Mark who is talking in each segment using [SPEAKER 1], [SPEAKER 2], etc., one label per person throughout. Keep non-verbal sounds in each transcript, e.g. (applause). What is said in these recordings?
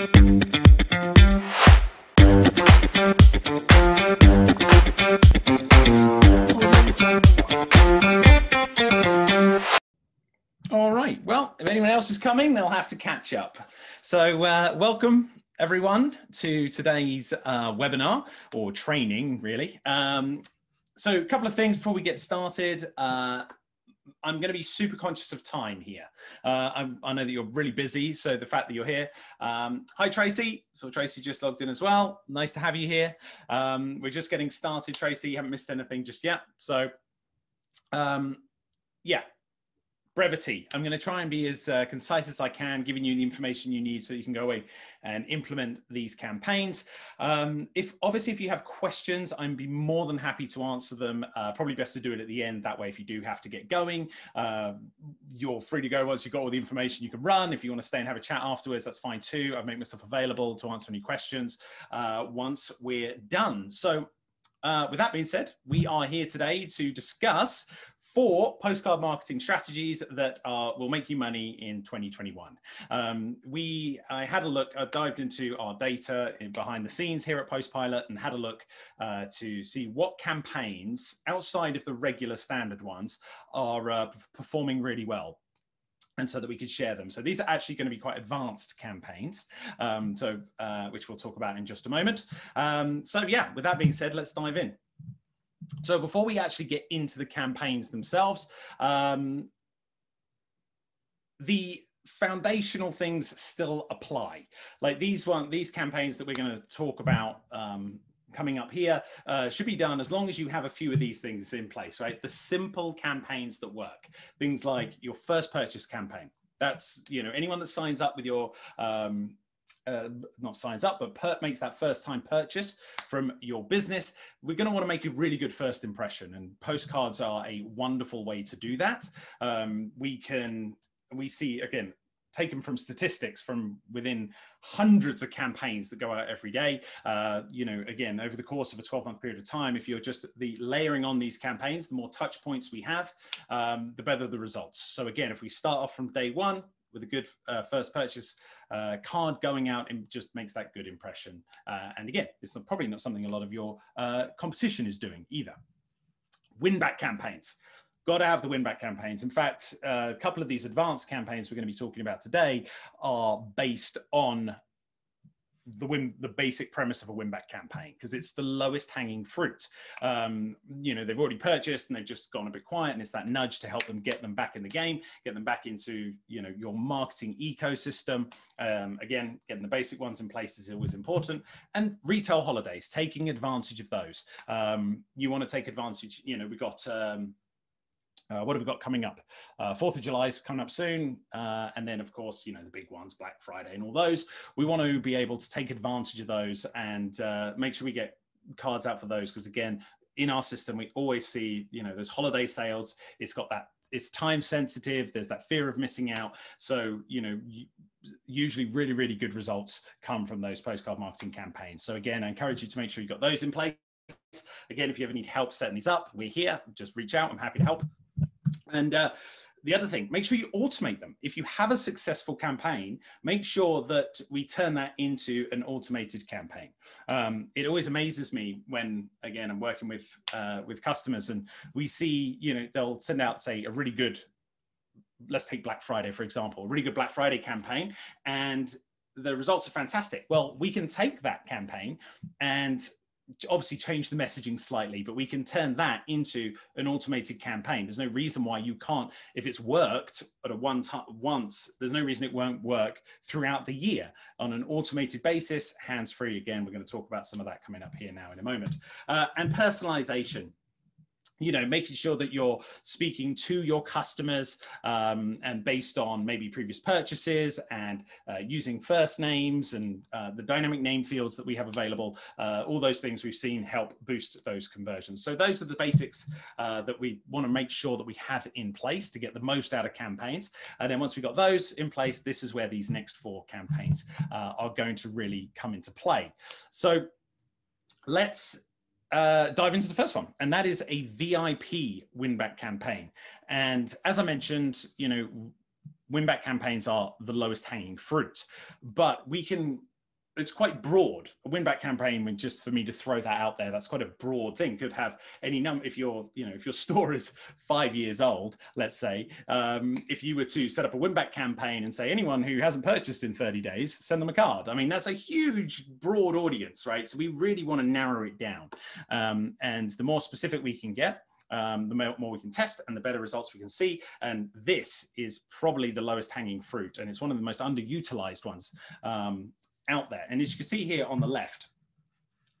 [SPEAKER 1] All right. Well, if anyone else is coming, they'll have to catch up. So, uh, welcome everyone to today's uh, webinar or training, really. Um, so, a couple of things before we get started. Uh, I'm going to be super conscious of time here. Uh, i know that you're really busy, so the fact that you're here. Um, hi, Tracy. So Tracy just logged in as well. Nice to have you here. Um, we're just getting started, Tracy. You haven't missed anything just yet. So, um, yeah, brevity. I'm going to try and be as uh, concise as I can, giving you the information you need so you can go away and implement these campaigns. Um, if obviously, if you have questions, I'd be more than happy to answer them. Uh, probably best to do it at the end. That way, if you do have to get going, uh, you're free to go once you've got all the information you can run. If you want to stay and have a chat afterwards, that's fine too. I've made myself available to answer any questions uh, once we're done. So uh, with that being said, we are here today to discuss four postcard marketing strategies that are, will make you money in 2021. Um, we, I had a look, I dived into our data behind the scenes here at Postpilot and had a look uh, to see what campaigns outside of the regular standard ones are uh, performing really well and so that we could share them. So these are actually going to be quite advanced campaigns, um, so uh, which we'll talk about in just a moment. Um, so yeah, with that being said, let's dive in. So before we actually get into the campaigns themselves, um, the foundational things still apply. Like these one, these campaigns that we're going to talk about um, coming up here uh, should be done as long as you have a few of these things in place, right? The simple campaigns that work, things like your first purchase campaign. That's you know anyone that signs up with your um, uh, not signs up, but per- makes that first time purchase from your business, we're going to want to make a really good first impression. And postcards are a wonderful way to do that. Um, we can, we see again, taken from statistics from within hundreds of campaigns that go out every day. Uh, you know, again, over the course of a 12 month period of time, if you're just the layering on these campaigns, the more touch points we have, um, the better the results. So again, if we start off from day one, with a good uh, first purchase uh, card going out and just makes that good impression. Uh, and again, it's not, probably not something a lot of your uh, competition is doing either. Win back campaigns. Got to have the win back campaigns. In fact, uh, a couple of these advanced campaigns we're going to be talking about today are based on the win the basic premise of a win back campaign because it's the lowest hanging fruit. Um, you know they've already purchased and they've just gone a bit quiet and it's that nudge to help them get them back in the game get them back into you know your marketing ecosystem. Um, again getting the basic ones in place is always important. And retail holidays taking advantage of those. Um, you want to take advantage you know we got um, uh, what have we got coming up? Uh, Fourth of July is coming up soon, uh, and then of course you know the big ones, Black Friday and all those. We want to be able to take advantage of those and uh, make sure we get cards out for those because again, in our system we always see you know those holiday sales. It's got that it's time sensitive. There's that fear of missing out. So you know. usually really really good results come from those postcard marketing campaigns so again i encourage you to make sure you've got those in place again if you ever need help setting these up we're here just reach out i'm happy to help and uh, the other thing, make sure you automate them. If you have a successful campaign, make sure that we turn that into an automated campaign. Um, it always amazes me when, again, I'm working with uh, with customers and we see, you know, they'll send out, say, a really good, let's take Black Friday for example, a really good Black Friday campaign, and the results are fantastic. Well, we can take that campaign and obviously change the messaging slightly, but we can turn that into an automated campaign. There's no reason why you can't, if it's worked at a one time once, there's no reason it won't work throughout the year on an automated basis, hands free. Again, we're going to talk about some of that coming up here now in a moment. Uh, and personalization you know making sure that you're speaking to your customers um, and based on maybe previous purchases and uh, using first names and uh, the dynamic name fields that we have available uh, all those things we've seen help boost those conversions. So those are the basics uh, that we want to make sure that we have in place to get the most out of campaigns. And then once we've got those in place this is where these next four campaigns uh, are going to really come into play. So let's uh, dive into the first one, and that is a VIP winback campaign. And as I mentioned, you know, winback campaigns are the lowest hanging fruit, but we can it's quite broad. A win back campaign, just for me to throw that out there, that's quite a broad thing. Could have any number. If your, you know, if your (laughs) store is five years old, let's say, um, if you were to set up a win back campaign and say anyone who hasn't purchased in 30 days, send them a card. I mean, that's a huge, broad audience, right? So we really want to narrow it down, um, and the more specific we can get, um, the more we can test and the better results we can see. And this is probably the lowest hanging fruit. And it's one of the most underutilized ones um, out there. And as you can see here on the left,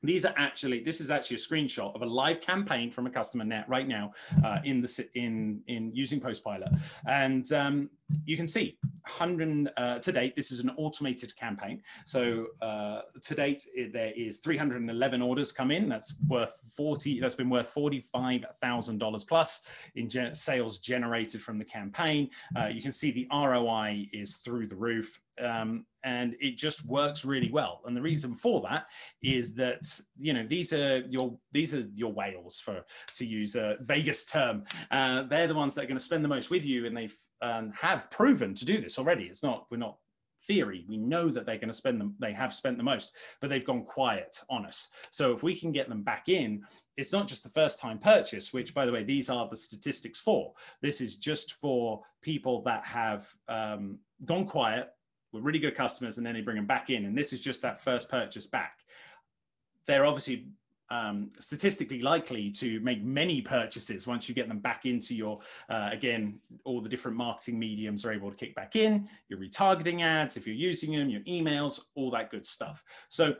[SPEAKER 1] these are actually this is actually a screenshot of a live campaign from a customer net right now uh, in the in in using postpilot and um, you can see 100 uh, to date this is an automated campaign. So uh, to date it, there is 311 orders come in. That's worth 40 that's been worth $45,000 plus in gen sales generated from the campaign. Uh, you can see the ROI is through the roof um, and it just works really well. And the reason for that is that you know these are your these are your whales for to use a vegas term. Uh, they're the ones that are going to spend the most with you and they've um, have proven to do this already. It's not, we're not theory. We know that they're going to spend them, they have spent the most, but they've gone quiet on us. So if we can get them back in, it's not just the first time purchase, which by the way, these are the statistics for. This is just for people that have um, gone quiet, were really good customers, and then they bring them back in. And this is just that first purchase back. They're obviously um, statistically likely to make many purchases once you get them back into your, uh, again, all the different marketing mediums are able to kick back in, your retargeting ads, if you're using them, your emails, all that good stuff. So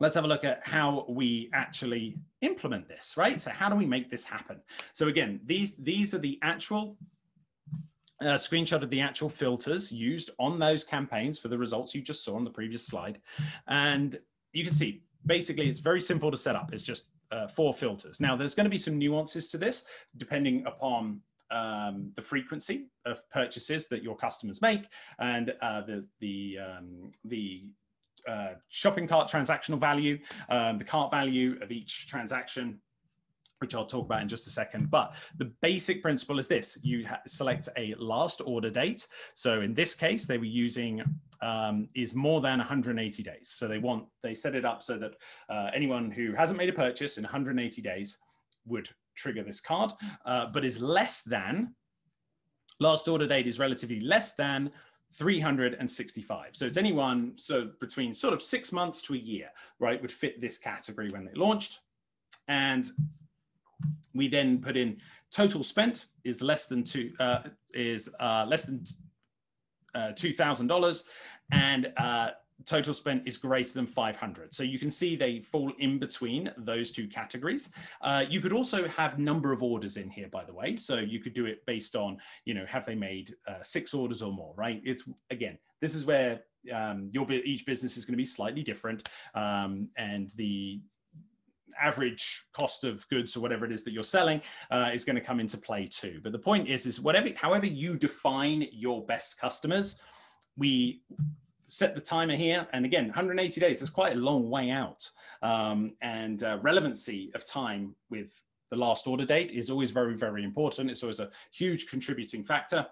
[SPEAKER 1] let's have a look at how we actually implement this, right? So how do we make this happen? So again, these, these are the actual uh, screenshot of the actual filters used on those campaigns for the results you just saw on the previous slide. And you can see basically it's very simple to set up. It's just uh, four filters. Now there's going to be some nuances to this depending upon um, the frequency of purchases that your customers make and uh, the the um, the uh, shopping cart transactional value, um, the cart value of each transaction, which I'll talk about in just a second. But the basic principle is this you select a last order date. So in this case, they were using um, is more than 180 days. So they want, they set it up so that uh, anyone who hasn't made a purchase in 180 days would trigger this card, uh, but is less than, last order date is relatively less than 365. So it's anyone, so between sort of six months to a year, right, would fit this category when they launched. And we then put in total spent is less than two uh, is uh, less than uh, two thousand dollars, and uh, total spent is greater than 500. So you can see they fall in between those two categories. Uh, you could also have number of orders in here, by the way. So you could do it based on, you know, have they made uh, six orders or more, right? It's again, this is where um, your each business is going to be slightly different, um, and the average cost of goods or whatever it is that you're selling uh, is going to come into play too. But the point is, is whatever, however you define your best customers, we set the timer here. And again, 180 days is quite a long way out. Um, and uh, relevancy of time with the last order date is always very, very important. It's always a huge contributing factor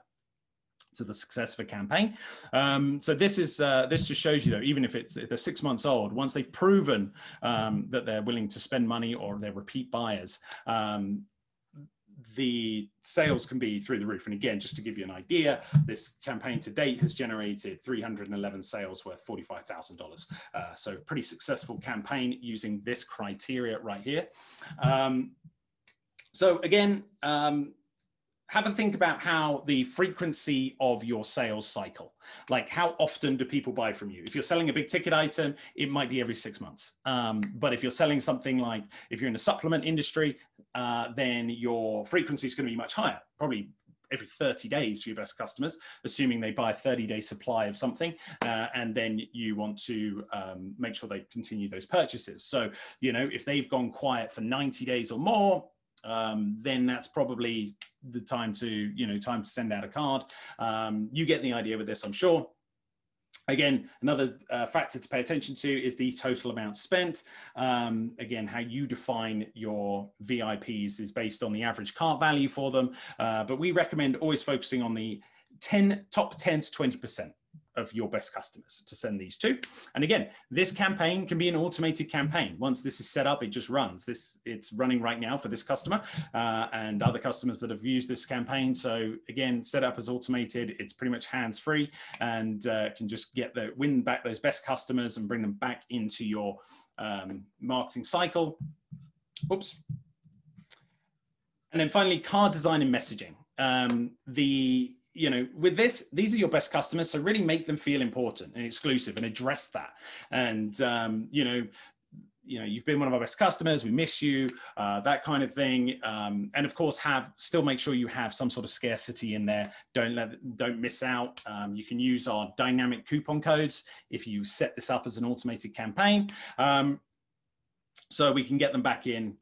[SPEAKER 1] to the success of a campaign. Um, so this is uh, this just shows you though, even if it's if they're six months old, once they've proven um, that they're willing to spend money or they're repeat buyers, um, the sales can be through the roof. And again, just to give you an idea, this campaign to date has generated 311 sales worth $45,000. Uh, so pretty successful campaign using this criteria right here. Um, so again, um, have a think about how the frequency of your sales cycle like how often do people buy from you if you're selling a big ticket item it might be every six months um, but if you're selling something like if you're in the supplement industry uh, then your frequency is going to be much higher probably every 30 days for your best customers, assuming they buy a 30 day supply of something. Uh, and then you want to um, make sure they continue those purchases. So, you know, if they've gone quiet for 90 days or more, um, then that's probably the time to you know time to send out a card. Um, you get the idea with this, I'm sure. Again, another uh, factor to pay attention to is the total amount spent. Um, again, how you define your VIPs is based on the average cart value for them, uh, but we recommend always focusing on the 10 top 10 to 20 percent of your best customers to send these to. And again, this campaign can be an automated campaign. Once this is set up, it just runs. This It's running right now for this customer uh, and other customers that have used this campaign. So again, set up as automated. It's pretty much hands-free and uh, can just get the win back those best customers and bring them back into your um, marketing cycle. Oops. And then finally, card design and messaging. Um, the you know with this these are your best customers so really make them feel important and exclusive and address that. And um, you know you know you've been one of our best customers we miss you uh, that kind of thing. Um, and of course have still make sure you have some sort of scarcity in there. Don't let don't miss out. Um, you can use our dynamic coupon codes if you set this up as an automated campaign. Um, so we can get them back in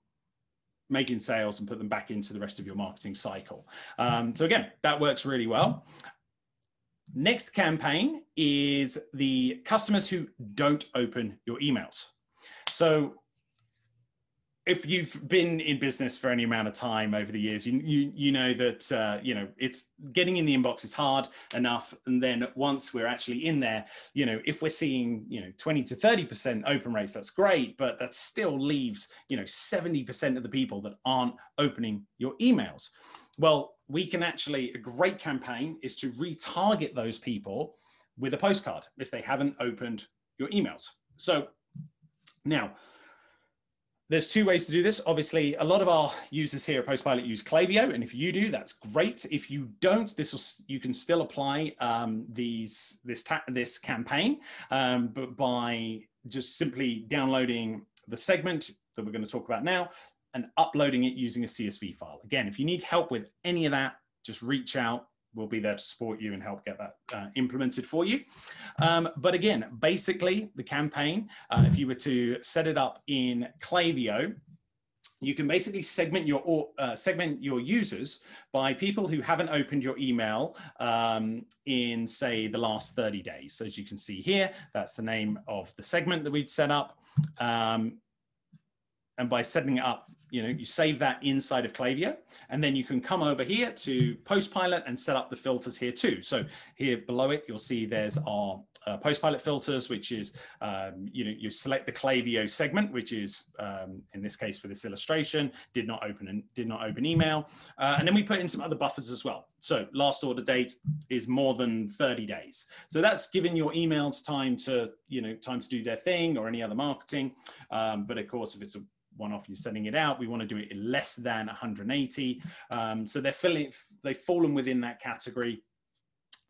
[SPEAKER 1] making sales and put them back into the rest of your marketing cycle. Um, so again, that works really well. Next campaign is the customers who don't open your emails. So if you've been in business for any amount of time over the years, you you, you know that uh, you know it's getting in the inbox is hard enough, and then once we're actually in there, you know, if we're seeing you know twenty to thirty percent open rates, that's great, but that still leaves you know seventy percent of the people that aren't opening your emails. Well, we can actually a great campaign is to retarget those people with a postcard if they haven't opened your emails. So now there's two ways to do this. Obviously, a lot of our users here at Postpilot use Klaviyo, and if you do, that's great. If you don't, this will you can still apply um, these this this campaign, um, but by just simply downloading the segment that we're going to talk about now and uploading it using a CSV file. Again, if you need help with any of that, just reach out we'll be there to support you and help get that uh, implemented for you. Um, but again, basically the campaign, uh, if you were to set it up in Klaviyo, you can basically segment your uh, segment your users by people who haven't opened your email um, in say the last 30 days. So as you can see here, that's the name of the segment that we've set up. Um, and by setting it up you know, you save that inside of Klaviyo, and then you can come over here to Postpilot and set up the filters here too. So here below it, you'll see there's our uh, Postpilot filters, which is, um, you know, you select the Klaviyo segment, which is, um, in this case for this illustration, did not open and did not open email. Uh, and then we put in some other buffers as well. So last order date is more than 30 days. So that's giving your emails time to, you know, time to do their thing or any other marketing. Um, but of course, if it's a one off you're sending it out. We want to do it in less than 180 um, so they're filling they've fallen within that category.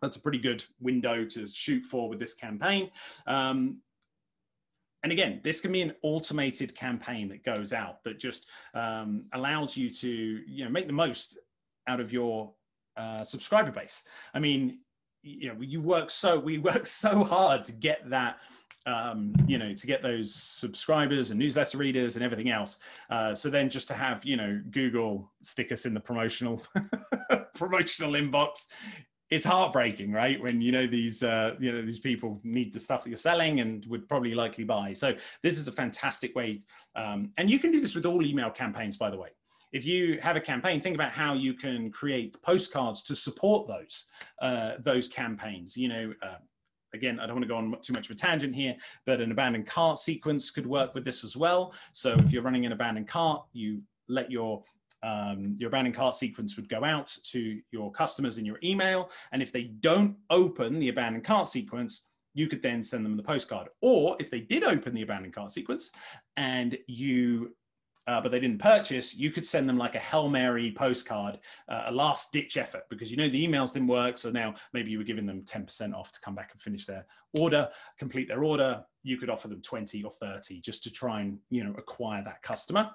[SPEAKER 1] That's a pretty good window to shoot for with this campaign. Um, and again, this can be an automated campaign that goes out that just um, allows you to you know make the most out of your uh, subscriber base. I mean, you know, you work so we work (laughs) so hard to get that um, you know, to get those subscribers and newsletter readers and everything else. Uh, so then just to have, you know, Google stick us in the promotional (laughs) promotional inbox, it's heartbreaking, right? When you know these, uh, you know, these people need the stuff that you're selling and would probably likely buy. So this is a fantastic way, um, and you can do this with all email campaigns, by the way. If you have a campaign, think about how you can create postcards to support those uh, those campaigns. You know, uh, again, I don't want to go on too much of a tangent here, but an abandoned cart sequence could work with this as well. So if you're running an abandoned cart, you let your um, your abandoned cart sequence would go out to your customers in your email. And if they don't open the abandoned cart sequence, you could then send them the postcard. Or if they did open the abandoned cart sequence and you uh, but they didn't purchase, you could send them like a Hail Mary postcard, uh, a last ditch effort, because you know the emails didn't work. So now maybe you were giving them 10% off to come back and finish their order, complete their order. You could offer them 20 or 30 just to try and, you know, acquire that customer.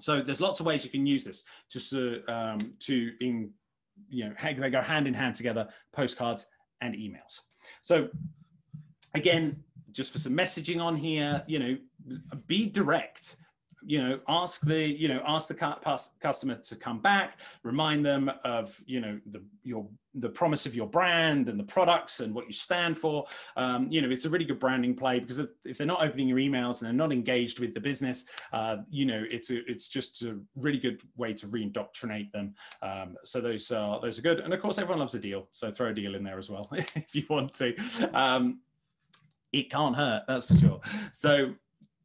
[SPEAKER 1] So there's lots of ways you can use this just to, um, to in, you know, they go hand in hand together, postcards and emails. So again, just for some messaging on here, you know, be direct you know, ask the, you know, ask the customer to come back, remind them of, you know, the your the promise of your brand and the products and what you stand for. Um, you know, it's a really good branding play because if, they're not opening your emails and they're not engaged with the business, uh, you know, it's a, it's just a really good way to re-indoctrinate them. Um, so those are those are good, and of course, everyone loves a deal, so throw a deal in there as well (laughs) if you want to. Um, it can't hurt, that's for sure. So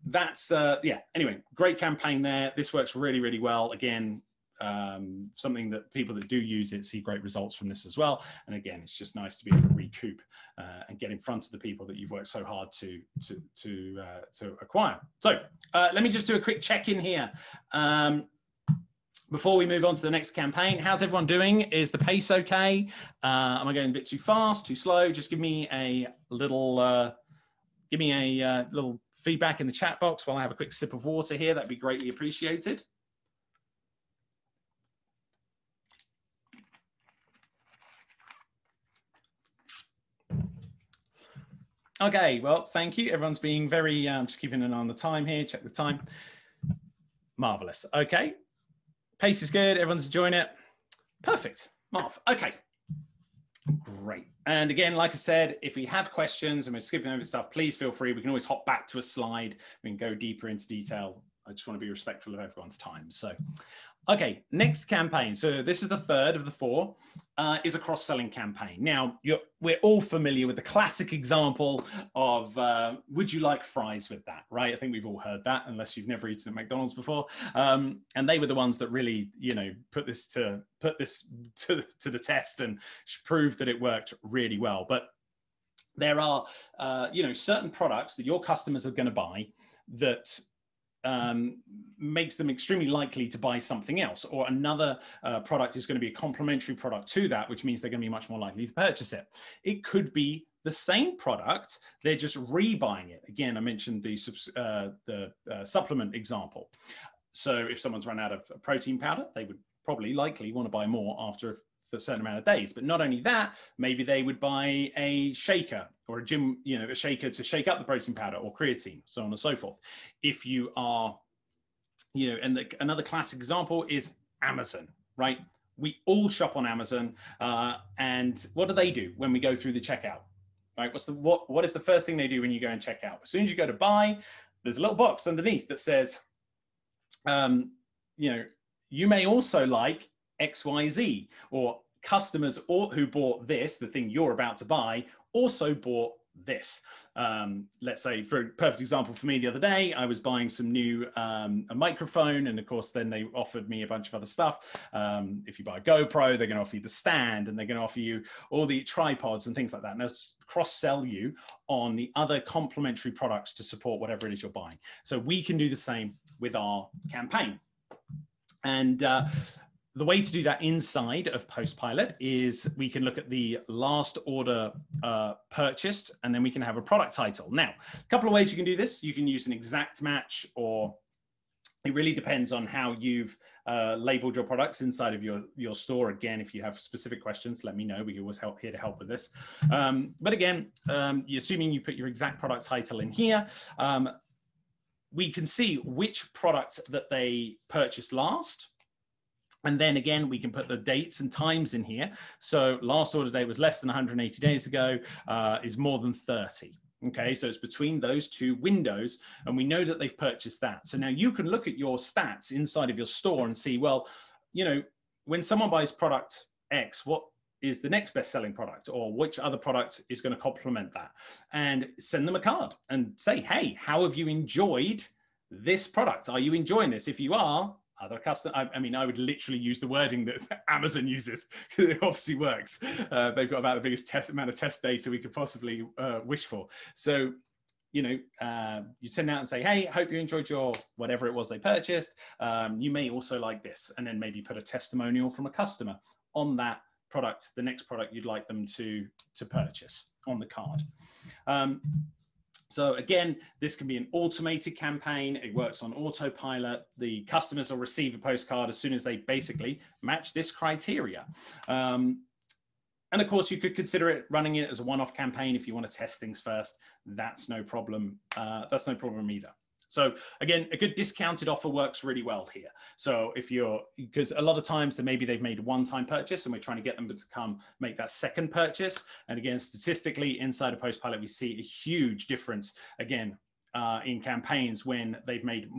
[SPEAKER 1] that's uh, yeah. Anyway, great campaign there. This works really, really well. Again, um, something that people that do use it see great results from this as well. And again, it's just nice to be able to recoup uh, and get in front of the people that you've worked so hard to to to uh, to acquire. So uh, let me just do a quick check in here. Um, before we move on to the next campaign, how's everyone doing? Is the pace okay? Uh, am I going a bit too fast, too slow? Just give me a little, uh, give me a uh, little feedback in the chat box while I have a quick sip of water here. That'd be greatly appreciated. Okay, well, thank you. Everyone's being very, um, just keeping an eye on the time here, check the time. Marvelous. Okay, pace is good. Everyone's enjoying it. Perfect. Marv. Okay, great. And again, like I said, if we have questions and we're skipping over stuff, please feel free. We can always hop back to a slide. We can go deeper into detail. I just want to be respectful of everyone's time. So Okay, next campaign. So this is the third of the four, uh, is a cross-selling campaign. Now, we're all familiar with the classic example of, uh, would you like fries with that, right? I think we've all heard that, unless you've never eaten at McDonald's before. Um, and they were the ones that really, you know, put this to put this to, to the test and proved that it worked really well. But there are, uh, you know, certain products that your customers are going to buy that um, makes them extremely likely to buy something else or another uh, product is going to be a complementary product to that which means they're going to be much more likely to purchase it. It could be the same product they're just rebuying it. Again i mentioned the uh, the uh, supplement example. So if someone's run out of protein powder they would probably likely want to buy more after for a certain amount of days. But not only that, maybe they would buy a shaker or a gym, you know, a shaker to shake up the protein powder or creatine, so on and so forth. If you are, you know, and the, another classic example is Amazon, right? We all shop on Amazon, uh, and what do they do when we go through the checkout? Right? What's the what? What is the first thing they do when you go and check out? As soon as you go to buy, there's a little box underneath that says, um, you know, you may also like XYZ, or customers or, who bought this, the thing you're about to buy, also bought this. Um, let's say, for a perfect example for me the other day, I was buying some new um, a microphone, and of course, then they offered me a bunch of other stuff. Um, if you buy a GoPro, they're going to offer you the stand, and they're going to offer you all the tripods and things like that. And cross sell you on the other complementary products to support whatever it is you're buying. So we can do the same with our campaign. And uh, the way to do that inside of Postpilot is we can look at the last order uh, purchased, and then we can have a product title. Now, a couple of ways you can do this. You can use an exact match, or it really depends on how you've uh, labeled your products inside of your, your store. Again, if you have specific questions, let me know. We always help here to help with this. Um, but again, um, assuming you put your exact product title in here, um, we can see which product that they purchased last and then again, we can put the dates and times in here. So last order date was less than 180 days ago, uh, is more than 30. Okay, so it's between those two windows, and we know that they've purchased that. So now you can look at your stats inside of your store and see, well, you know, when someone buys product X, what is the next best selling product or which other product is going to complement that and send them a card and say hey how have you enjoyed this product are you enjoying this if you are other custom. I, I, mean, I would literally use the wording that (laughs) Amazon uses because it obviously works. Uh, they've got about the biggest test amount of test data we could possibly uh, wish for. So, you know, uh, you send out and say, "Hey, hope you enjoyed your whatever it was they purchased. Um, you may also like this," and then maybe put a testimonial from a customer on that product, the next product you'd like them to to purchase on the card. Um, so again, this can be an automated campaign. It works on autopilot. The customers will receive a postcard as soon as they basically match this criteria. Um, and of course, you could consider it running it as a one-off campaign if you want to test things first. That's no problem. Uh, that's no problem either. So again, a good discounted offer works really well here. So if you're, because a lot of times that maybe they've made one-time purchase and we're trying to get them to come make that second purchase. And again, statistically inside of Postpilot, we see a huge difference again uh, in campaigns when they've made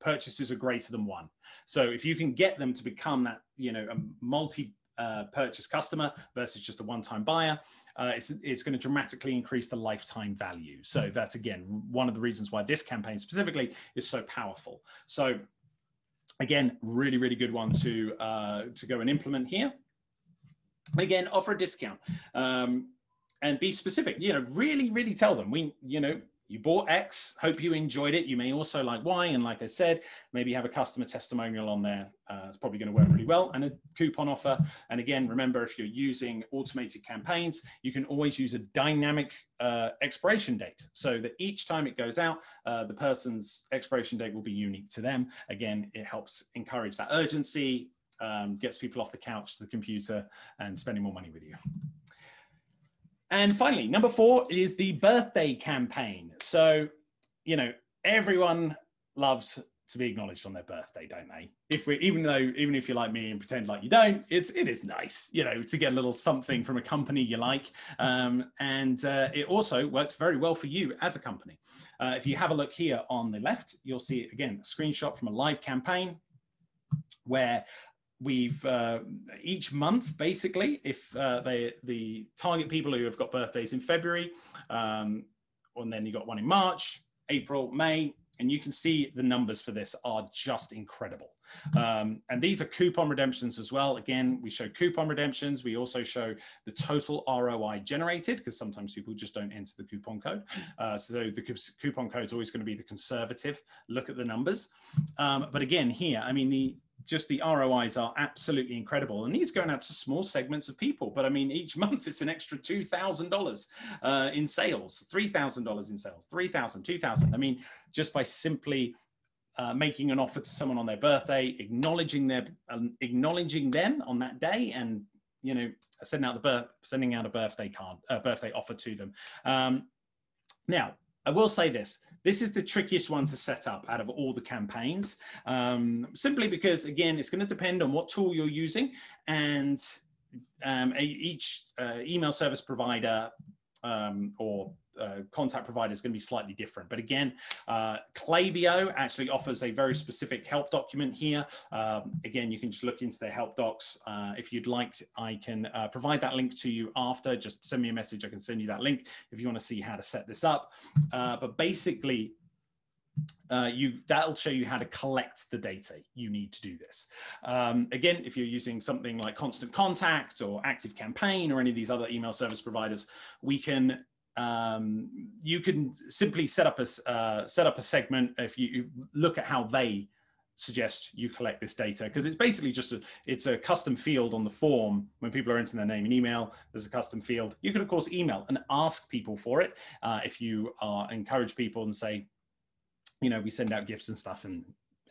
[SPEAKER 1] purchases are greater than one. So if you can get them to become that, you know, a multi uh, purchase customer versus just a one-time buyer, uh, it's, it's going to dramatically increase the lifetime value. So hmm. that's again one of the reasons why this campaign specifically is so powerful. So again, really, really good one to uh, to go and implement here. Again, offer a discount um, and be specific. You know, really, really tell them we, you know, you bought X, hope you enjoyed it. You may also like Y. And like I said, maybe have a customer testimonial on there. Uh, it's probably going to work really well and a coupon offer. And again, remember, if you're using automated campaigns, you can always use a dynamic uh, expiration date so that each time it goes out, uh, the person's expiration date will be unique to them. Again, it helps encourage that urgency, um, gets people off the couch to the computer and spending more money with you. And finally, number four is the birthday campaign. So, you know, everyone loves to be acknowledged on their birthday, don't they? If we, even though, even if you're like me and pretend like you don't, it's it is nice, you know, to get a little something from a company you like, um, and uh, it also works very well for you as a company. Uh, if you have a look here on the left, you'll see again a screenshot from a live campaign where we've uh, each month basically if uh, they the target people who have got birthdays in february um, and then you got one in march april may and you can see the numbers for this are just incredible. Um, and these are coupon redemptions as well. Again we show coupon redemptions. We also show the total roi generated because sometimes people just don't enter the coupon code. Uh, so the coupon code is always going to be the conservative look at the numbers. Um, but again here i mean the just the ROIs are absolutely incredible. And these going out to small segments of people. But I mean, each (laughs) month it's an extra $2,000 uh, in sales, $3,000 in sales, 3,000, 2,000. I mean, just by simply uh, making an offer to someone on their birthday, acknowledging their, um, acknowledging them on that day and, you know, sending out the sending out a birthday card, a birthday offer to them. Um, now, I will say this, this is the trickiest one to set up out of all the campaigns, um, simply because, again, it's going to depend on what tool you're using and um, each uh, email service provider um, or uh, contact provider is going to be slightly different. But again, uh, Klaviyo actually offers a very specific help document here. Um, again, you can just look into their help docs. Uh, if you'd like, I can uh, provide that link to you after. Just send me a message. I can send you that link if you want to see how to set this up. Uh, but basically, uh, you that'll show you how to collect the data you need to do this. Um, again, if you're using something like Constant Contact or Active Campaign or any of these other email service providers, we can um, you can simply set up a uh, set up a segment. If you, look at how they suggest you collect this data because it's basically just a it's a custom field on the form. When people are entering their name and email there's a custom field. You can of course email and ask people for it uh, if you are encourage people and say you know we send out gifts and stuff and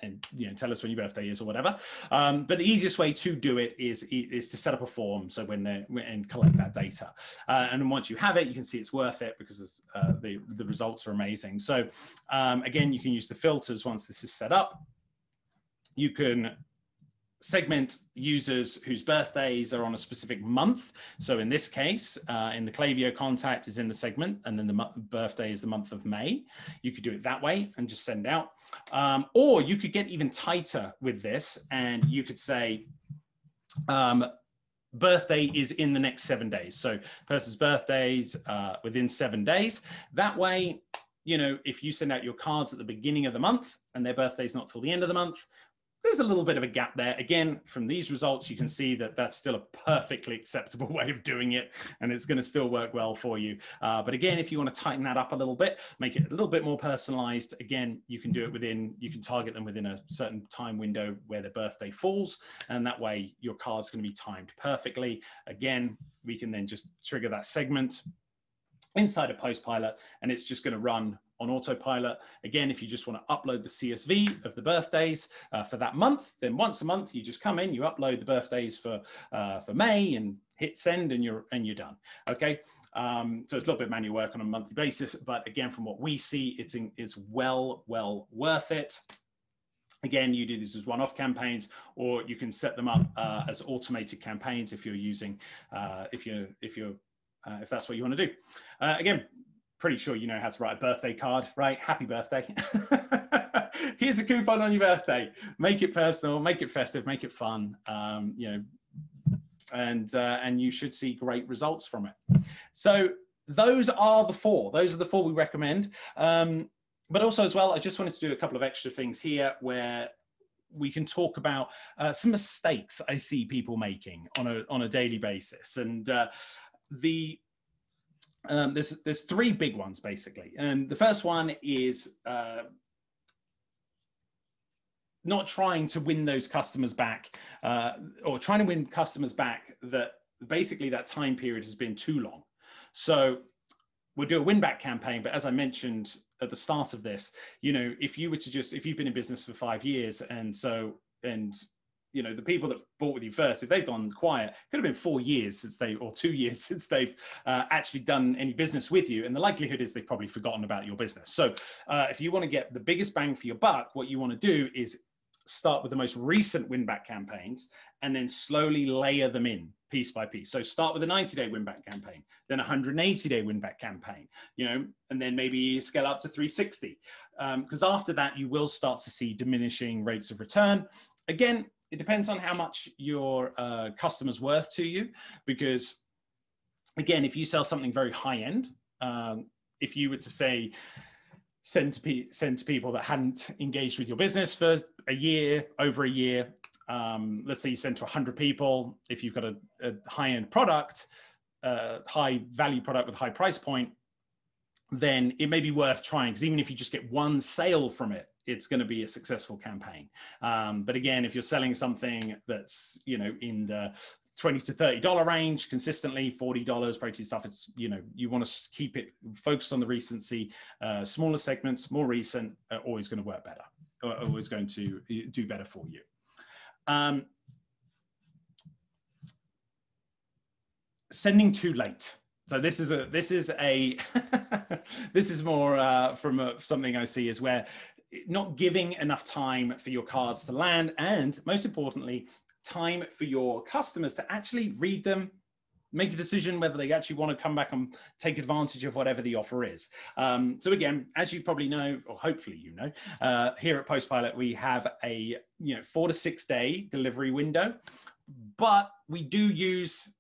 [SPEAKER 1] and you know tell us when your birthday is or whatever. Um, but the easiest way to do it is is to set up a form. So when and collect that data. Uh, and once you have it you can see it's worth it because uh, the the results are amazing. So um, again you can use the filters once this is set up. You can segment users whose birthdays are on a specific month. So in this case, uh, in the Klaviyo contact is in the segment and then the birthday is the month of May. You could do it that way and just send out. Um, or you could get even tighter with this and you could say, um, birthday is in the next seven days. So person's birthdays uh, within seven days. That way, you know, if you send out your cards at the beginning of the month and their birthday is not till the end of the month, there's a little bit of a gap there. Again, from these results, you can see that that's still a perfectly acceptable (laughs) way of doing it, and it's going to still work well for you. Uh, but again, if you want to tighten that up a little bit, make it a little bit more personalized, again, you can do it within, you can target them within a certain time window where their birthday falls, and that way your card's going to be timed perfectly. Again, we can then just trigger that segment inside of Postpilot, and it's just going to run on autopilot. Again, if you just want to upload the CSV of the birthdays uh, for that month, then once a month you just come in, you upload the birthdays for uh, for May and hit send, and you're and you're done. Okay. Um, so it's a little bit manual work on a monthly basis, but again, from what we see, it's in, it's well well worth it. Again, you do this as one-off campaigns, or you can set them up uh, as automated campaigns if you're using, uh, if you're if you're uh, if that's what you want to do. Uh, again, pretty sure you know how to write a birthday card, right? Happy birthday. (laughs) Here's a coupon on your birthday. Make it personal, make it festive, make it fun. Um, you know, and uh, and you should see great results from it. So those are the four. Those are the four we recommend. Um, but also as well, I just wanted to do a couple of extra things here where we can talk about uh, some mistakes I see people making on a on a daily basis, and uh, the um, there's there's three big ones basically, and the first one is uh, not trying to win those customers back, uh, or trying to win customers back that basically that time period has been too long. So we'll do a win back campaign, but as I mentioned at the start of this, you know, if you were to just if you've been in business for five years and so and you know the people that bought with you first if they've gone quiet could have been four years since they or two years (laughs) since they've uh, actually done any business with you and the likelihood is they've probably forgotten about your business so uh, if you want to get the biggest bang for your buck what you want to do is start with the most recent win back campaigns and then slowly layer them in piece by piece. So start with a 90 day win back campaign, then a 180 day win back campaign, you know, and then maybe scale up to 360. Because um, after that, you will start to see diminishing rates of return. Again, it depends on how much your uh, customer's worth to you. Because again, if you sell something very high end, um, if you were to say, send to, pe- send to people that hadn't engaged with your business for a year, over a year. Um, let's say you send to 100 people. If you've got a, a high end product, uh, high value product with high price point, then it may be worth trying because even if you just get one sale from it, it's going to be a successful campaign. Um, but again, if you're selling something that's you know in the 20 to 30 dollar range consistently 40 dollars protein stuff it's you know you want to keep it focused on the recency uh, smaller segments more recent are always going to work better always going to do better for you um, sending too late so this is a this is a (laughs) this is more uh, from a, something i see is where not giving enough time for your cards to land and most importantly time for your customers to actually read them, make a decision whether they actually want to come back and take advantage of whatever the offer is. Um, so again, as you probably know, or hopefully you know, uh, here at Postpilot we have a you know four to six day delivery window, but we do use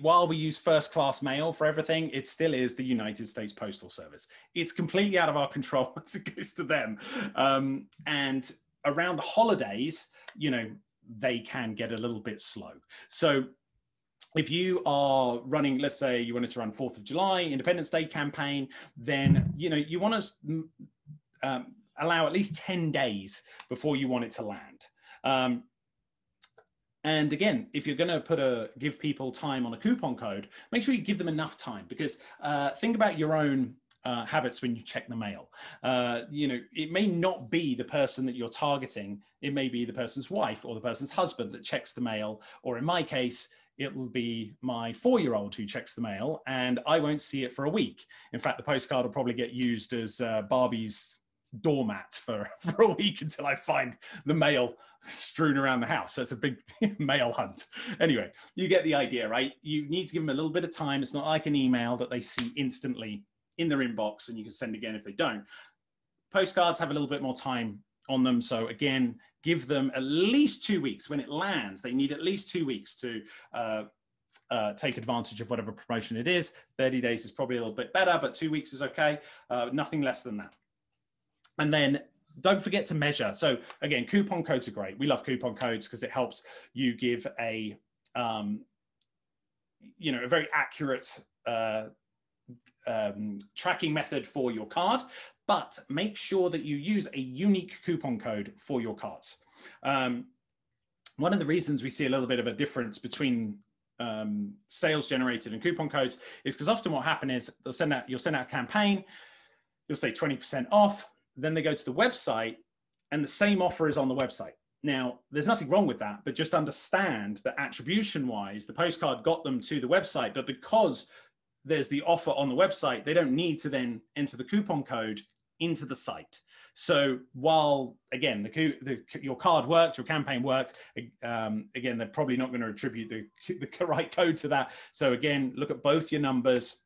[SPEAKER 1] while we use first class mail for everything, it still is the United States Postal Service. It's completely out of our control (laughs) once it goes to them. Um, and around the holidays, you know, they can get a little bit slow. So if you are running, let's say you wanted to run 4th of July, Independence Day campaign, then you know you want to um, allow at least 10 days before you want it to land. Um, and again, if you're going to put a give people time on a coupon code, make sure you give them enough time because uh, think about your own uh, habits when you check the mail. Uh, you know, it may not be the person that you're targeting. It may be the person's wife or the person's husband that checks the mail. Or in my case, it will be my four-year-old who checks the mail, and I won't see it for a week. In fact, the postcard will probably get used as uh, Barbie's doormat for, (laughs) for a week until I find the mail strewn around the house. So it's a big (laughs) mail hunt. Anyway, you get the idea, right? You need to give them a little bit of time. It's not like an email that they see instantly in their inbox and you can send again if they don't. Postcards have a little bit more time on them. So again, give them at least two weeks. When it lands, they need at least two weeks to uh, uh, take advantage of whatever promotion it is. 30 days is probably a little bit better, but two weeks is okay. Uh, nothing less than that. And then don't forget to measure. So again, coupon codes are great. We love coupon codes because it helps you give a, um, you know, a very accurate uh, um, tracking method for your card, but make sure that you use a unique coupon code for your cards. Um, one of the reasons we see a little bit of a difference between um, sales generated and coupon codes is because often what happens is they'll send out, you'll send out a campaign, you'll say 20% off, then they go to the website and the same offer is on the website. Now, there's nothing wrong with that, but just understand that attribution wise, the postcard got them to the website, but because there's the offer on the website, they don't need to then enter the coupon code into the site. So while again the, the your card worked, your campaign worked, um, again they're probably not going to attribute the, the (laughs) right code to that. So again, look at both your numbers.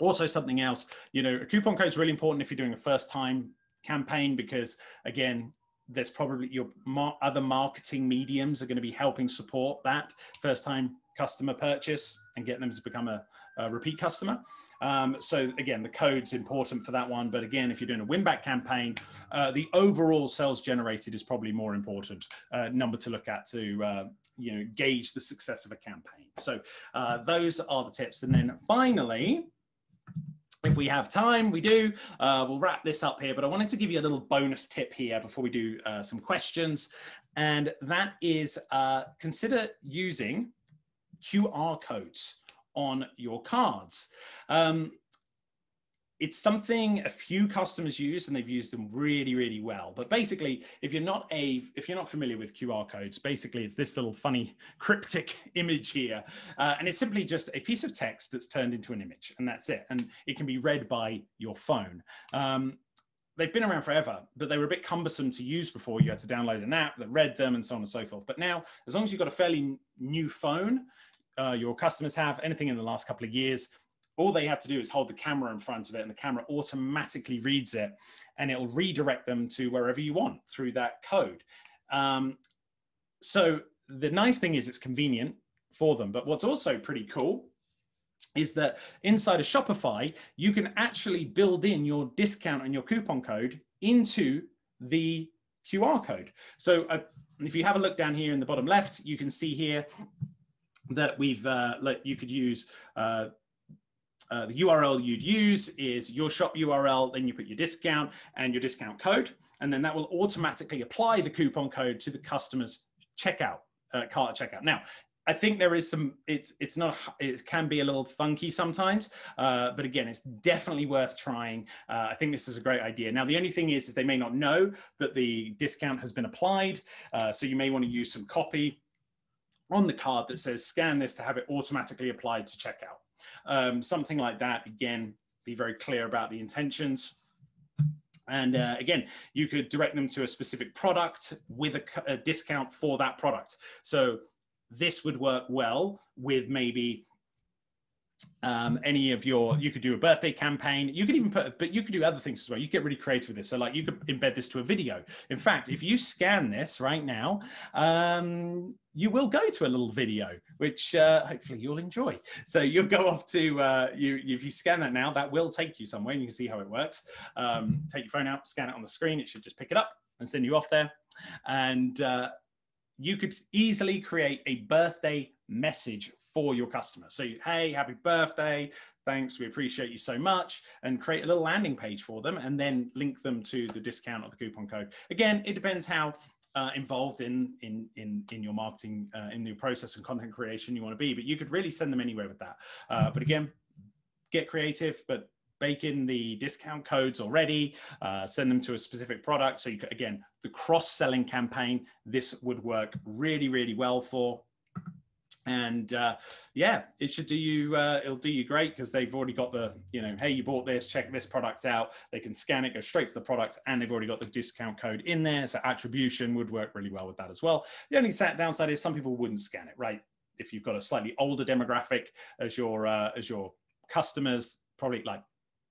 [SPEAKER 1] Also, something else, you know, a coupon code is really important if you're doing a first time campaign because again, there's probably your mar other marketing mediums are going to be helping support that first time customer purchase and get them to become a, a repeat customer. Um, so again, the code's important for that one. But again, if you're doing a win back campaign, uh, the overall sales generated is probably more important uh, number to look at to uh, you know gauge the success of a campaign. So uh, those are the tips. And then finally, if we have time, we do. Uh, we'll wrap this up here, but I wanted to give you a little bonus tip here before we do uh, some questions. And that is uh, consider using QR codes on your cards. Um, it's something a few customers use and they've used them really really well but basically if you're not a if you're not familiar with qr codes basically it's this little funny (laughs) cryptic image here uh, and it's simply just a piece of text that's turned into an image and that's it and it can be read by your phone um, they've been around forever, but they were a bit cumbersome to use before. You had to download an app that read them and so on and so forth. But now, as long as you've got a fairly new phone, uh, your customers have anything in the last couple of years, all they have to do is hold the camera in front of it and the camera automatically reads it and it'll redirect them to wherever you want through that code. Um, so the nice thing is it's convenient for them. But what's also pretty cool is that inside of Shopify, you can actually build in your discount and your coupon code into the QR code. So uh, if you have a look down here in the bottom left, you can see here that we've, uh, you could use uh, uh, the URL you'd use is your shop URL, then you put your discount and your discount code, and then that will automatically apply the coupon code to the customer's checkout, uh, cart checkout. Now, I think there is some. It's it's not. It can be a little funky sometimes, uh, but again, it's definitely worth trying. Uh, I think this is a great idea. Now, the only thing is, is they may not know that the discount has been applied, uh, so you may want to use some copy on the card that says scan this to have it automatically applied to checkout. Um, something like that. Again, be very clear about the intentions. And uh, again, you could direct them to a specific product with a, a discount for that product. So this would work well with maybe um, any of your you could do a birthday campaign. You could even put but you could do other things as well. You get really creative with this. So like you could embed this to a video. In fact if you scan this right now um, you will go to a little video which uh, hopefully you'll enjoy. So you'll go off to uh, you if you scan that now that will take you somewhere and you can see how it works. Um, take your phone out scan it on the screen. It should just pick it up and send you off there. And uh, you could easily create a birthday message for your customer. So, hey, happy birthday. Thanks. We appreciate you so much. And create a little landing page for them and then link them to the discount or the coupon code. Again, it depends how uh, involved in, in, in, in your marketing, uh, in your process and content creation you want to be, but you could really send them anywhere with that. Uh, but again, get creative, but bake in the discount codes already, uh, send them to a specific product. So you could, again, the cross-selling campaign, this would work really, really well for and uh, yeah it should do you uh, it'll do you great because they've already got the you know hey you bought this check this product out they can scan it go straight to the product and they've already got the discount code in there so attribution would work really well with that as well the only downside is some people wouldn't scan it right if you've got a slightly older demographic as your uh, as your customers probably like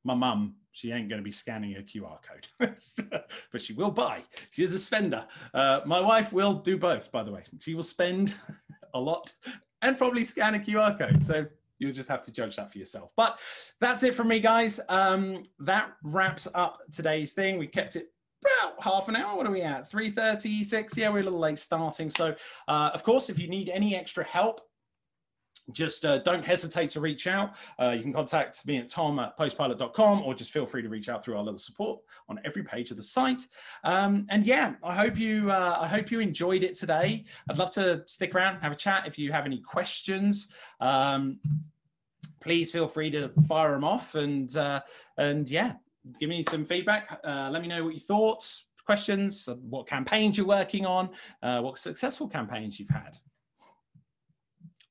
[SPEAKER 1] my mum she ain't going to be scanning a QR code, (laughs) but she will buy. She is a spender. Uh, my wife will do both, by the way. She will spend (laughs) a lot and probably scan a QR code. So you'll just have to judge that for yourself. But that's it from me, guys. Um, that wraps up today's thing. We kept it about half an hour. What are we at? 3.36? Yeah, we're a little late starting. So, uh, of course, if you need any extra help, just uh, don't hesitate to reach out. Uh, you can contact me at tom at postpilot.com or just feel free to reach out through our little support on every page of the site. Um, and yeah, I hope you uh, I hope you enjoyed it today. I'd love to stick around, have a chat if you have any questions. Um, please feel free to fire them off and uh, and yeah, give me some feedback. Uh, let me know what you thought, questions, what campaigns you're working on, uh, what successful campaigns you've had.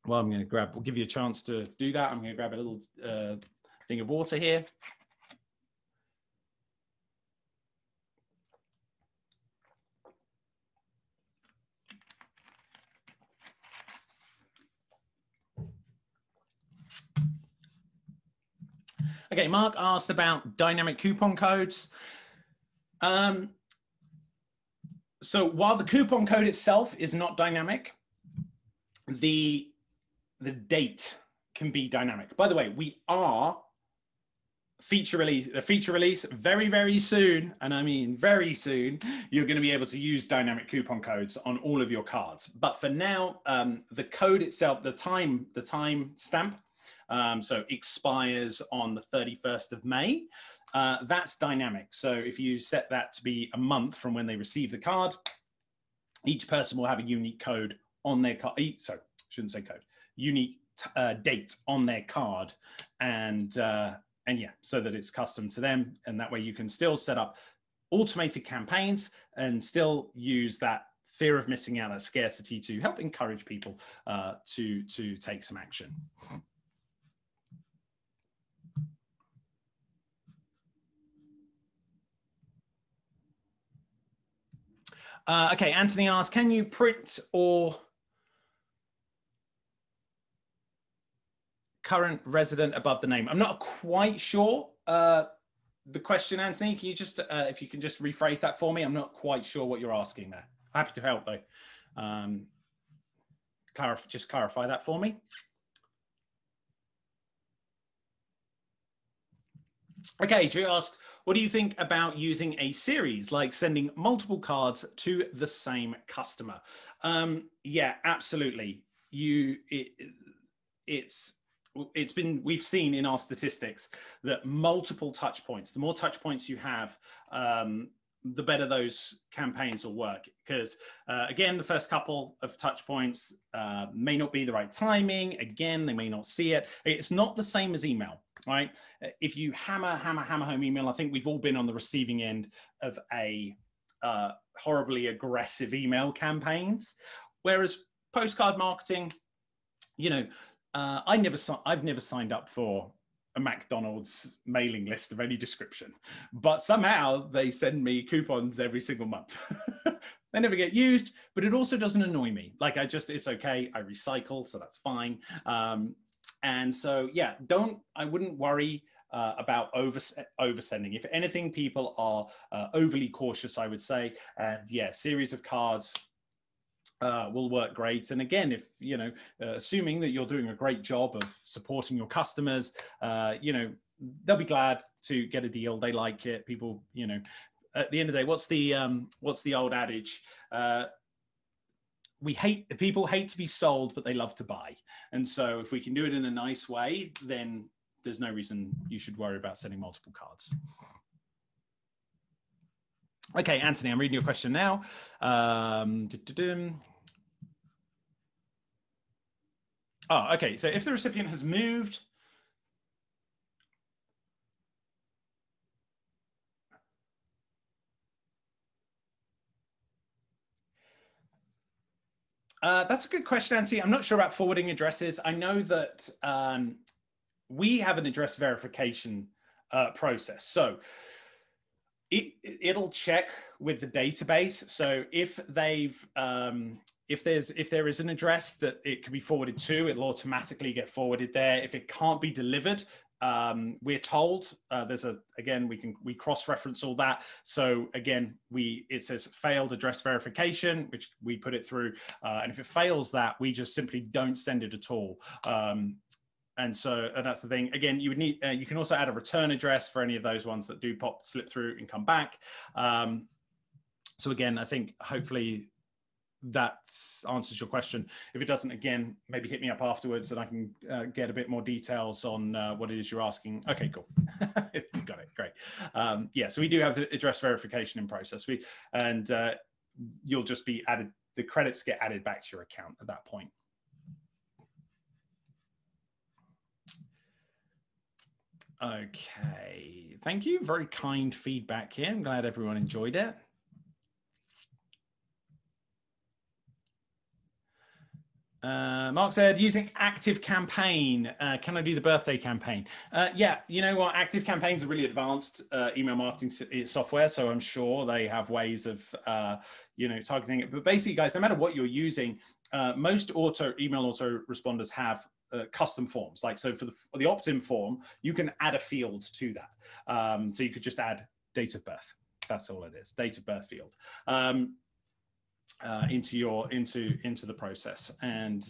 [SPEAKER 1] Well, I'm going to grab, we'll give you a chance to do that. I'm going to grab a little uh, thing of water here. Okay, Mark asked about dynamic coupon codes. Um, so while the coupon code itself is not dynamic, the the date can be dynamic. By the way, we are feature release the feature release very very soon and i mean very soon you're going to be able to use dynamic coupon codes on all of your cards. But for now um, the code itself the time the time stamp um, so expires on the 31st of may. Uh, that's dynamic. So if you set that to be a month from when they receive the card each person will have a unique code on their card so shouldn't say code unique uh, date on their card. And uh, and yeah so that it's custom to them. And that way you can still set up automated campaigns and still use that fear of missing out that scarcity to help encourage people uh, to to take some action. Uh, okay anthony asks can you print or current resident above the name. I'm not quite sure uh, the question, Anthony. Can you just, uh, if you can just rephrase that for me? I'm not quite sure what you're asking there. Happy to help though. Um, clarify, just clarify that for me. Okay, Drew asked, what do you think about using a series, like sending multiple cards to the same customer? Um, yeah, absolutely. You, it, it's it's been we've seen in our statistics that multiple touch points the more touch points you have um, the better those campaigns will work. Because uh, again the first couple of touch points uh, may not be the right timing. Again they may not see it. It's not the same as email right? If you hammer hammer hammer home email i think we've all been on the receiving end of a uh, horribly aggressive email campaigns. Whereas postcard marketing you know uh, I never, I've never signed up for a McDonald's mailing list of any description, but somehow they send me coupons every single month. (laughs) they never get used, but it also doesn't annoy me. Like I just, it's okay. I recycle, so that's fine. Um, and so, yeah, don't, I wouldn't worry uh, about over oversending. If anything, people are uh, overly cautious, I would say. And yeah, series of cards uh, will work great. And again, if you know, uh, assuming that you're doing a great job of supporting your customers, uh, you know, they'll be glad to get a deal. They like it. People, you know, at the end of the day, what's the um, what's the old adage? Uh, we hate the people hate to be sold, but they love to buy. And so, if we can do it in a nice way, then there's no reason you should worry about sending multiple cards. Okay, Anthony, I'm reading your question now. Um, Oh, okay. So if the recipient has moved, Uh, that's a good question, Nancy. I'm not sure about forwarding addresses. I know that um, we have an address verification uh, process. So it, it'll check with the database. So if they've um, if there's if there is an address that it can be forwarded to, it'll automatically get forwarded there. If it can't be delivered, um, we're told uh, there's a again we can we cross-reference all that. So again, we it says failed address verification, which we put it through, uh, and if it fails that, we just simply don't send it at all. Um, and so and that's the thing again you would need uh, you can also add a return address for any of those ones that do pop slip through and come back um, so again i think hopefully that answers your question. If it doesn't, again, maybe hit me up afterwards and I can uh, get a bit more details on uh, what it is you're asking. Okay, cool. (laughs) got it. Great. Um, yeah, so we do have the address verification in process. We and uh, you'll just be added. The credits get added back to your account at that point. Okay, thank you. Very kind feedback here. I'm glad everyone enjoyed it. Uh, Mark said, using Active Campaign, uh, can I do the birthday campaign? Uh, yeah, you know what? Active Campaign's a really advanced uh, email marketing software, so I'm sure they have ways of, uh, you know, targeting it. But basically, guys, no matter what you're using, uh, most auto email auto responders have custom forms. Like so, for the, the opt-in form, you can add a field to that. Um, so you could just add date of birth. That's all it is, date of birth field. Um, uh, into your into into the process. And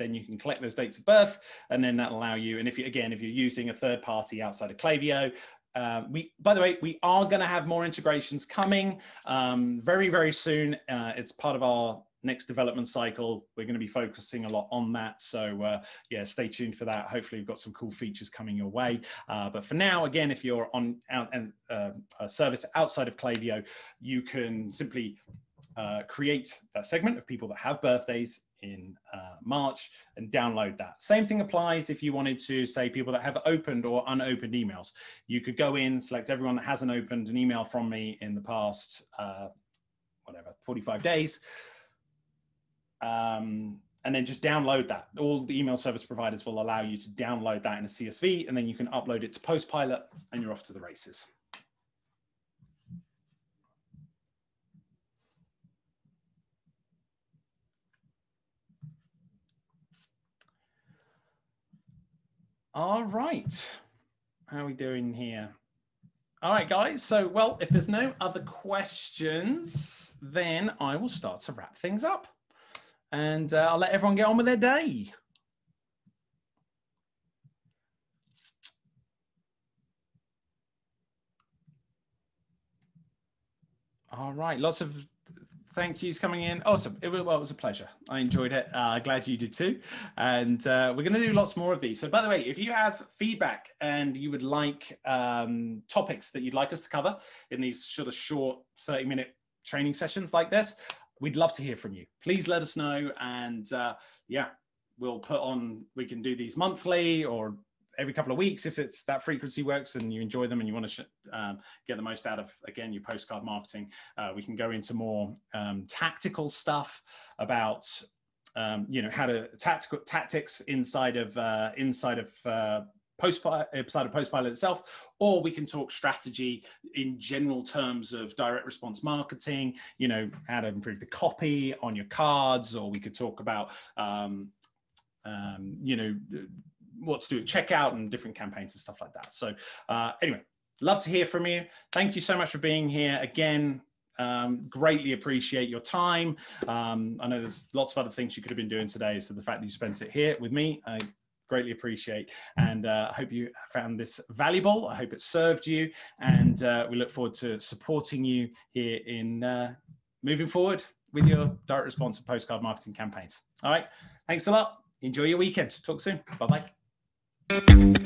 [SPEAKER 1] then you can collect those dates of birth and then that'll allow you and if you again if you're using a third party outside of Klaviyo uh, we by the way we are going to have more integrations coming um, very very soon. Uh, it's part of our next development cycle. We're going to be focusing a lot on that. So uh, yeah stay tuned for that. Hopefully we've got some cool features coming your way. Uh, but for now again if you're on out and uh, a service outside of Klaviyo you can simply uh, create that segment of people that have birthdays in uh, March and download that. Same thing applies if you wanted to say people that have opened or unopened emails. You could go in, select everyone that hasn't opened an email from me in the past, uh, whatever, 45 days. Um, and then just download that. All the email service providers will allow you to download that in a CSV, and then you can upload it to Postpilot, and you're off to the races. All right. How are we doing here? All right, guys. So, well, if there's no other questions, then I will start to wrap things up. And uh, I'll let everyone get on with their day. All right. Lots of thank yous coming in. Awesome. It was, well, it was a pleasure. I enjoyed it. Uh, glad you did too. And uh, we're going to do lots more of these. So, by the way, if you have feedback and you would like um, topics that you'd like us to cover in these sort of short 30 minute training sessions like this, we'd love to hear from you. Please let us know. And uh, yeah, we'll put on, we can do these monthly or every couple of weeks if it's that frequency works and you enjoy them and you want to um, get the most out of again your postcard marketing uh, we can go into more um, tactical stuff about um, you know how to tactical tactics inside of uh, inside of uh, post inside of postpilot itself or we can talk strategy in general terms of direct response marketing you know how to improve the copy on your cards or we could talk about um, um, you know what to do at checkout and different campaigns and stuff like that. So uh, anyway, love to hear from you. Thank you so much for being here again. Um, greatly appreciate your time. Um, I know there's lots of other things you could have been doing today. So the fact that you spent it here with me, I greatly appreciate. And uh, I hope you found this valuable. I hope it served you. And uh, we look forward to supporting you here in uh, moving forward with your direct response and postcard marketing campaigns. All right. Thanks a lot. Enjoy your weekend. Talk soon. Bye bye. Thank you.